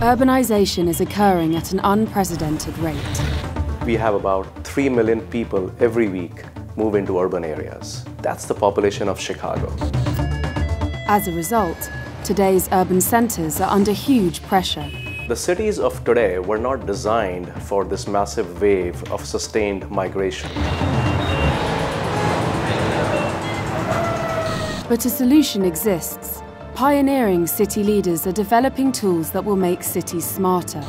Urbanisation is occurring at an unprecedented rate. We have about 3 million people every week move into urban areas. That's the population of Chicago. As a result, today's urban centres are under huge pressure. The cities of today were not designed for this massive wave of sustained migration. But a solution exists. Pioneering city leaders are developing tools that will make cities smarter,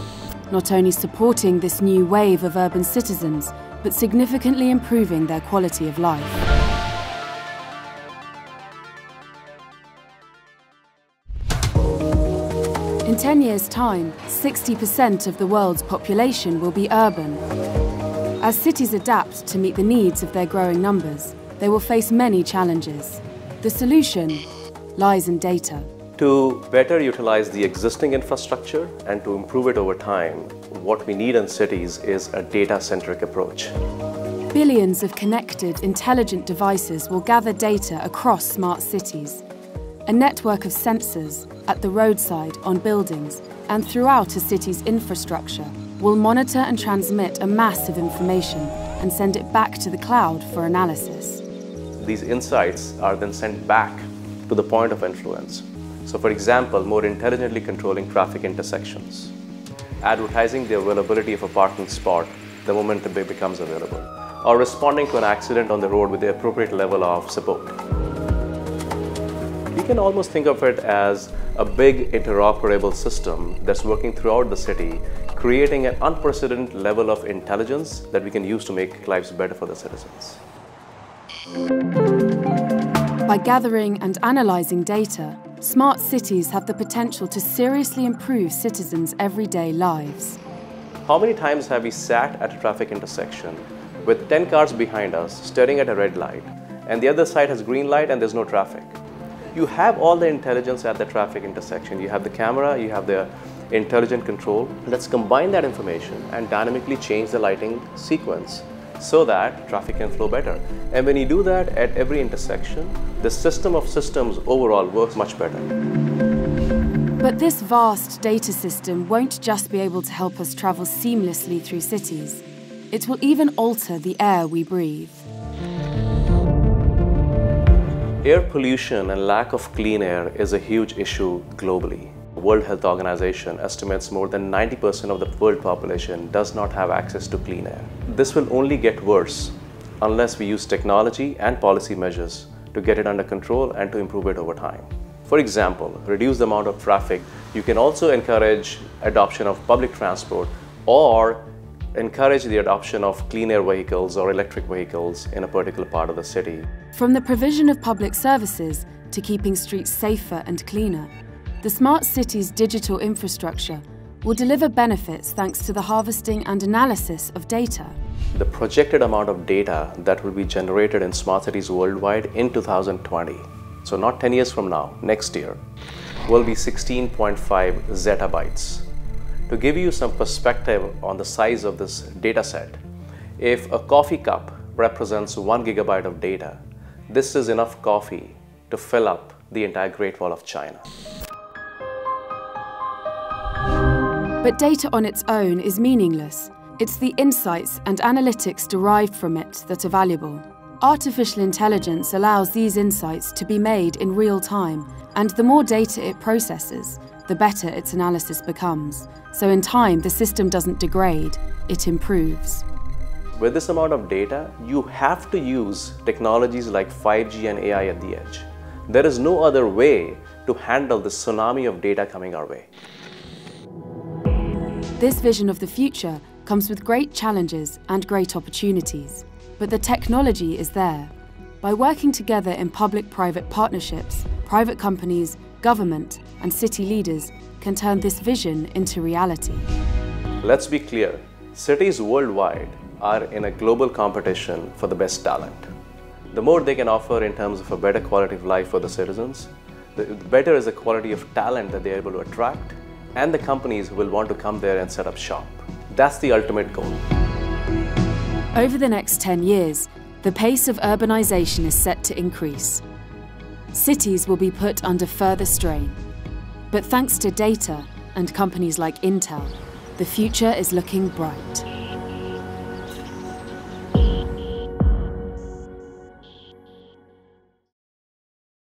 not only supporting this new wave of urban citizens, but significantly improving their quality of life. In 10 years' time, 60% of the world's population will be urban. As cities adapt to meet the needs of their growing numbers, they will face many challenges. The solution lies in data. To better utilize the existing infrastructure and to improve it over time, what we need in cities is a data-centric approach. Billions of connected, intelligent devices will gather data across smart cities. A network of sensors at the roadside, on buildings, and throughout a city's infrastructure will monitor and transmit a mass of information and send it back to the cloud for analysis. These insights are then sent back to the point of influence. So for example, more intelligently controlling traffic intersections, advertising the availability of a parking spot the moment the bay becomes available, or responding to an accident on the road with the appropriate level of support. You can almost think of it as a big interoperable system that's working throughout the city, creating an unprecedented level of intelligence that we can use to make lives better for the citizens. By gathering and analysing data, smart cities have the potential to seriously improve citizens' everyday lives. How many times have we sat at a traffic intersection with 10 cars behind us staring at a red light and the other side has green light and there's no traffic? You have all the intelligence at the traffic intersection. You have the camera, you have the intelligent control. Let's combine that information and dynamically change the lighting sequence so that traffic can flow better. And when you do that at every intersection, the system of systems overall works much better. But this vast data system won't just be able to help us travel seamlessly through cities. It will even alter the air we breathe. Air pollution and lack of clean air is a huge issue globally. World Health Organization estimates more than 90% of the world population does not have access to clean air. This will only get worse unless we use technology and policy measures to get it under control and to improve it over time. For example, reduce the amount of traffic. You can also encourage adoption of public transport or encourage the adoption of clean air vehicles or electric vehicles in a particular part of the city. From the provision of public services to keeping streets safer and cleaner, the smart city's digital infrastructure will deliver benefits thanks to the harvesting and analysis of data. The projected amount of data that will be generated in smart cities worldwide in 2020, so not 10 years from now, next year, will be 16.5 zettabytes. To give you some perspective on the size of this data set, if a coffee cup represents one gigabyte of data, this is enough coffee to fill up the entire Great Wall of China. But data on its own is meaningless. It's the insights and analytics derived from it that are valuable. Artificial intelligence allows these insights to be made in real time, and the more data it processes, the better its analysis becomes. So in time, the system doesn't degrade, it improves. With this amount of data, you have to use technologies like 5G and AI at the edge. There is no other way to handle the tsunami of data coming our way. This vision of the future comes with great challenges and great opportunities. But the technology is there. By working together in public-private partnerships, private companies, government and city leaders can turn this vision into reality. Let's be clear, cities worldwide are in a global competition for the best talent. The more they can offer in terms of a better quality of life for the citizens, the better is the quality of talent that they're able to attract and the companies who will want to come there and set up shop. That's the ultimate goal. Over the next 10 years, the pace of urbanisation is set to increase. Cities will be put under further strain. But thanks to data and companies like Intel, the future is looking bright.